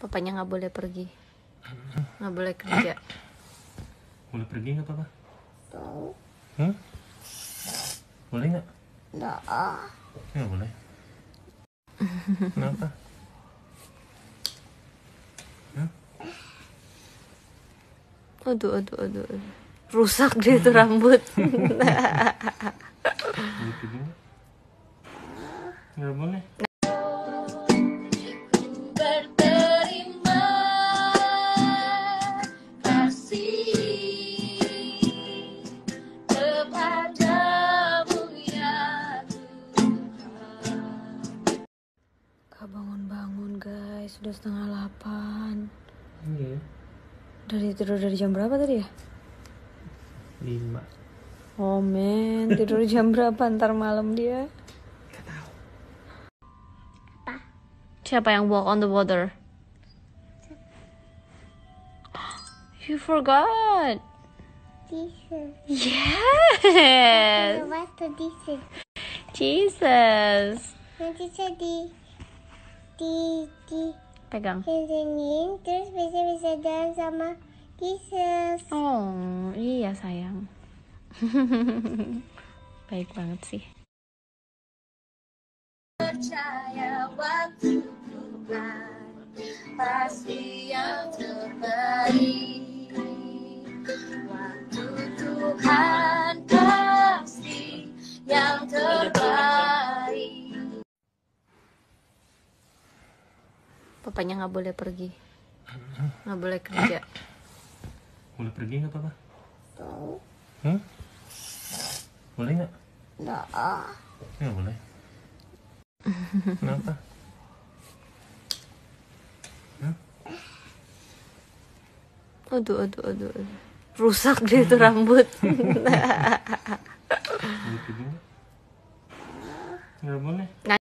Papanya nggak boleh pergi. Nggak boleh kerja. Boleh pergi nggak papa? Tahu. Hmm? Boleh nggak? Nggak. Nggak boleh. Kenapa? Aduh, aduh, aduh, aduh. Rusak deh tuh rambut. Boleh pergi nggak? Nggak boleh. Bangun-bangun guys, sudah setengah delapan. Iya. Dari tidur dari jam berapa tadi ya? Lima. Oh men, tidur jam berapa ntar malam dia? Siapa yang walk on the water? You forgot. Jesus. Yes. What to Jesus? Jesus. Nanti di di Pegang. kencengin terus bisa bisa jalan sama Jesus. Oh, iya sayang. Baik banget sih. percaya waktu Tuhan pasti yang terbaik waktu Tuhan pasti yang terbaik Papanya nggak boleh pergi. Nggak boleh kerja. Boleh pergi nggak papa? Tahu. Hmm? Boleh nggak? Nggak. Nggak boleh. Kenapa? Aduh, aduh, aduh, aduh. Rusak deh tuh rambut. Boleh pergi nggak?